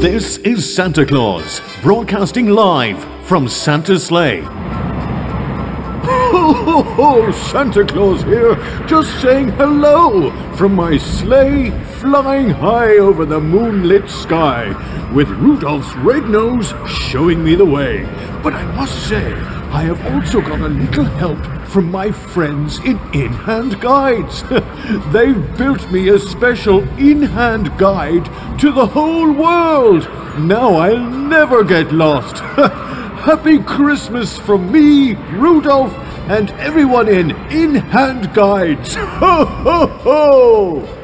This is Santa Claus, broadcasting live from Santa's sleigh. Ho, ho, ho! Santa Claus here, just saying hello from my sleigh flying high over the moonlit sky, with Rudolph's red nose showing me the way. But I must say, I have also got a little help from my friends in In Hand Guides. They've built me a special in hand guide to the whole world. Now I'll never get lost. Happy Christmas from me, Rudolph, and everyone in In Hand Guides. Ho, ho, ho!